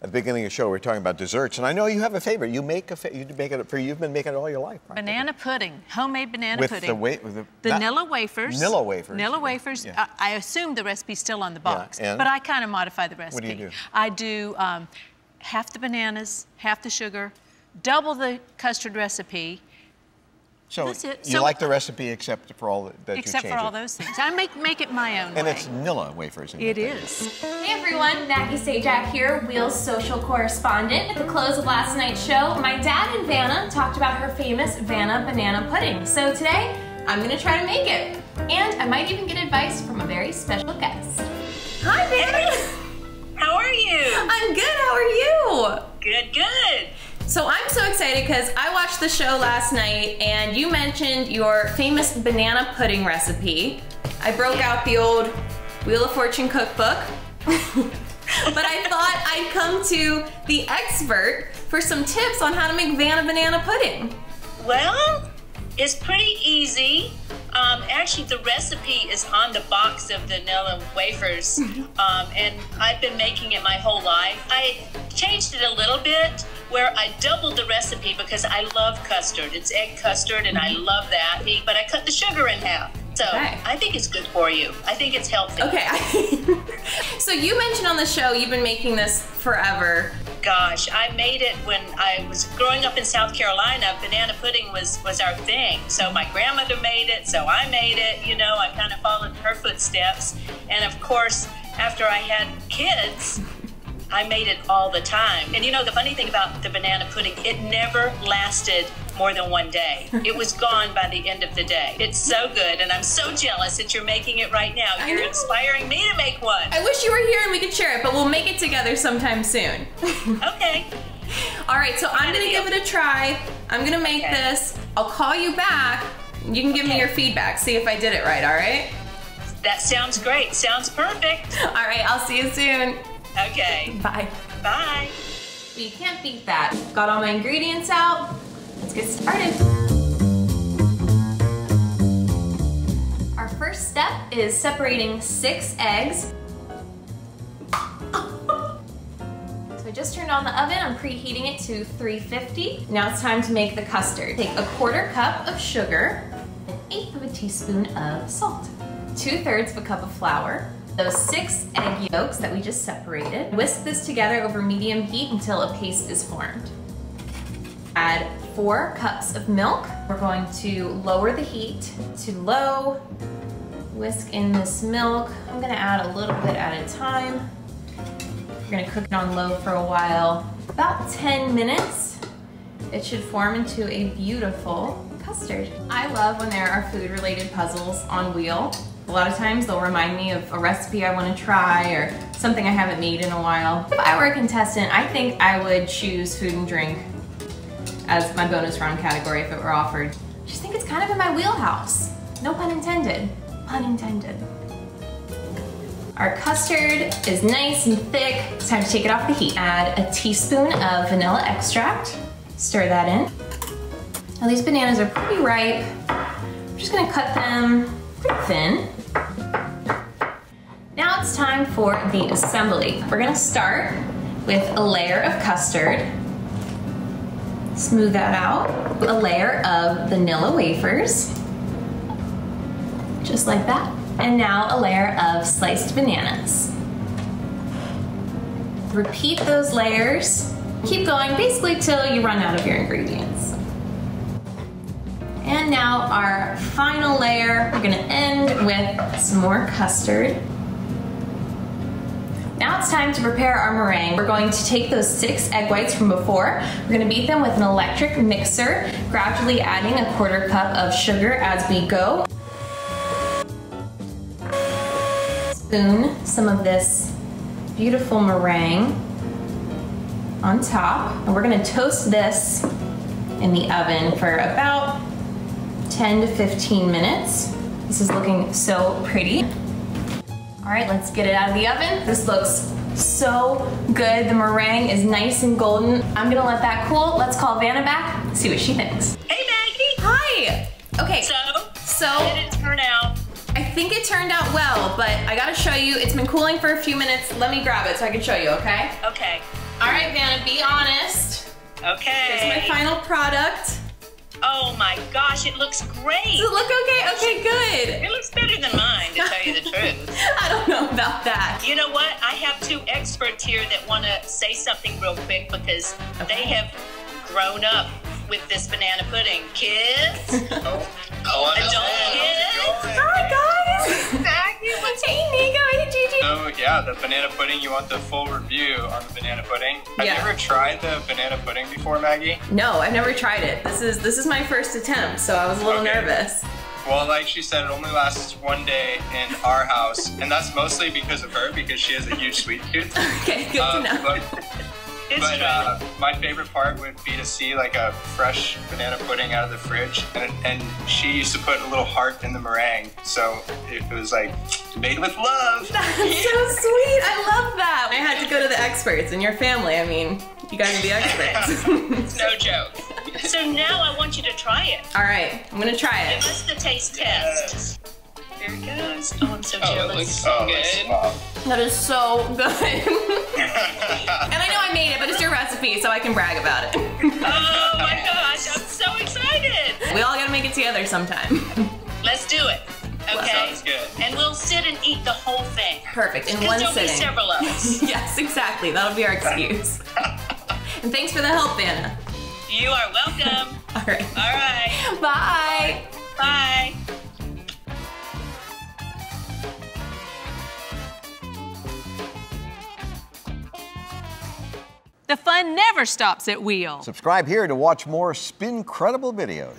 at the beginning of the show, we were talking about desserts, and I know you have a favorite. You make a fa- you make it for you've been making it all your life. Right? Banana pudding, homemade banana with pudding. the wa- with the, The not- Nilla wafers. Nilla wafers. Nilla wafers. Yeah. I, I assume the recipe's still on the box, and? but I kind of modify the recipe. What do you do? I do um, half the bananas, half the sugar, double the custard recipe, So That's it. you So- like the recipe except for all that, that except you for all it. those things. I make make it my own And way. it's Nilla wafers. In It that thing. Hey everyone, Maggie Sajak here, Wheels social correspondent. At the close of last night's show, my dad and Vanna talked about her famous Vanna banana pudding. So today, I'm gonna try to make it. And I might even get advice from a very special guest. Hi Vanna! How are you? I'm good, how are you? Good, good. So I'm so excited because I watched the show last night and you mentioned your famous banana pudding recipe. I broke out the old Wheel of Fortune cookbook. but I thought I'd come to the expert for some tips on how to make Vanna banana pudding. Well, it's pretty easy. Um, actually, the recipe is on the box of the Nilla wafers, um, and I've been making it my whole life. I changed it a little bit where I doubled the recipe because I love custard. It's egg custard, and I love that. But I cut the sugar in half. So Okay. I think it's good for you. I think it's healthy. Okay. so you mentioned on the show you've been making this forever. Gosh, I made it when I was growing up in South Carolina. Banana pudding was was our thing. So my grandmother made it, so I made it. You know, I kind of followed her footsteps. And of course, after I had kids, I made it all the time. And you know, the funny thing about the banana pudding, it never lasted more than one day. It was gone by the end of the day. It's so good, and I'm so jealous that you're making it right now. You're inspiring me to make one. I wish you were here and we could share it, but we'll make it together sometime soon. Okay. All right, so I'm gonna give it a try. I'm gonna make Okay. this. I'll call you back. You can give me your feedback, see if I did it right, all right? That sounds great. Sounds perfect. All right, I'll see you soon. Okay. Bye. Bye. Well, you can't beat that. Got all my ingredients out. Let's get started. Our first step is separating six eggs. So I just turned on the oven. I'm preheating it to 350. Now it's time to make the custard. Take a quarter cup of sugar, an eighth of a teaspoon of salt, two thirds of a cup of flour, those six egg yolks that we just separated. Whisk this together over medium heat until a paste is formed. Add four cups of milk. We're going to lower the heat to low. Whisk in this milk. I'm gonna add a little bit at a time. We're gonna cook it on low for a while. About 10 minutes. It should form into a beautiful custard. I love when there are food related puzzles on wheel. A lot of times they'll remind me of a recipe I wanna try or something I haven't made in a while. If I were a contestant, I think I would choose food and drink as my bonus round category if it were offered. I just think it's kind of in my wheelhouse. No pun intended. Pun intended. Our custard is nice and thick. It's time to take it off the heat. Add a teaspoon of vanilla extract. Stir that in. Now these bananas are pretty ripe. I'm just gonna cut them thin. Now it's time for the assembly. We're gonna start with a layer of custard. Smooth that out. A layer of vanilla wafers. Just like that. And now a layer of sliced bananas. Repeat those layers. Keep going basically till you run out of your ingredients. And now our final layer, we're gonna end with some more custard. Now it's time to prepare our meringue. We're going to take those six egg whites from before. We're gonna beat them with an electric mixer, gradually adding a quarter cup of sugar as we go. Spoon some of this beautiful meringue on top. And we're gonna toast this in the oven for about 10 to 15 minutes. This is looking so pretty. All right, let's get it out of the oven. This looks so good. The meringue is nice and golden. I'm gonna let that cool. Let's call Vanna back, see what she thinks. Hey, Maggie. Hi. Okay, So, so how did it turn out? I think it turned out well, but I gotta show you. It's been cooling for a few minutes. Let me grab it so I can show you, okay? Okay. All right. Vanna, be honest. Okay. Here's my final product. Oh my gosh, it looks great. Does it look okay? Okay, good. It looks better than mine, to tell you the truth. I don't know about that. You know what? I have two experts here that want to say something real quick because they have grown up with this banana pudding. Kids, Oh, adult kids. Yeah, the banana pudding. You want the full review on the banana pudding? Have you ever tried the banana pudding before, Maggie? No, I've never tried it. This is this is my first attempt, so I was a little Okay. nervous. Well, like she said, it only lasts one day in our house, and that's mostly because of her because she has a huge sweet tooth. Okay, good Um, to know. But, It's but true. uh, my favorite part would be to see like a fresh banana pudding out of the fridge, and, and she used to put a little heart in the meringue, so it was like made with love. That's so sweet. I love that. I had to go to the experts in your family. I mean, you guys are the experts. no joke. So now I want you to try it. All right, I'm gonna try it. Give it. us the taste test. There it goes. Oh, I'm so Oh, it looks so Oh, good. That is so good. So I can brag about it. Oh my gosh, I'm so excited. we all gotta make it together sometime. Let's do it. Okay. Sounds good. And we'll sit and eat the whole thing. Perfect, in one there'll be several of us. yes, exactly. That'll be our excuse. and thanks for the help, Vanna. You are welcome. All right. All right. Bye. Bye. The fun never stops at Wheel. Subscribe here to watch more Spin Credible videos.